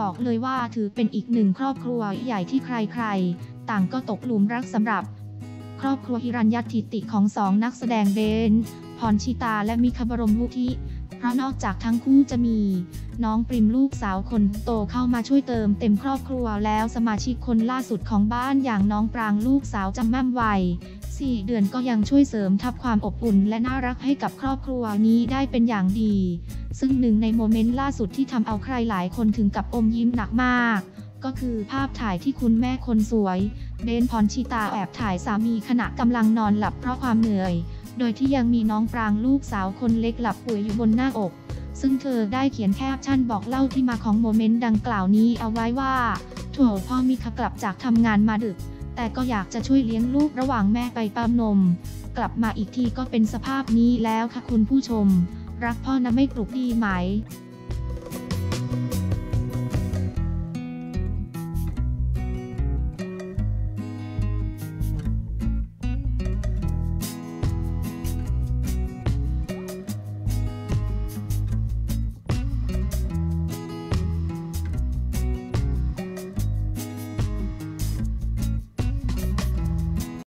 บอกเลยว่าถือเป็นอีกหนึ่งครอบครัวใหญ่ที่ใครๆ ต่างก็ตกหลุมรักสำหรับ ครอบครัวฮิรัญยทิติของสองนักแสดงเบนพรชิตาและมิคบรมวุธิเพราะนอกจากทั้งคู่จะมี น้องปริมลูกสาวคนโตเข้ามาช่วยเติมเต็มครอบครัวแล้วสมาชิกคนล่าสุดของบ้านอย่างน้องปรางลูกสาวจำม่ำวัย 4 เดือนก็ยังช่วยเสริมทับความอบอุ่นและน่ารักให้กับครอบครัวนี้ได้เป็นอย่างดี ซึ่งหนึ่งในโมเมนต์ล่าสุดที่ทำเอาใครหลายคนถึงกับอมยิ้มหนักมาก ก็คือภาพถ่ายที่คุณแม่คนสวย เบนซ์พรชิตาแอบถ่ายสามีขณะกำลังนอนหลับเพราะความเหนื่อย โดยที่ยังมีน้องปรางลูกสาวคนเล็กหลับปุ๋ยอยู่บนหน้าอก ซึ่งเธอได้เขียนแคปชั่นบอกเล่าที่มาของโมเมนต์ดังกล่าวนี้เอาไว้ว่าโถพ่อมิคกลับจากทำงานมาดึก แต่ก็อยากจะช่วยเลี้ยงลูกระหว่างแม่ไปปั๊มนม กลับมาอีกทีก็เป็นสภาพนี้แล้วค่ะคุณผู้ชม รักพ่อนะไม่ปลุกดีไหม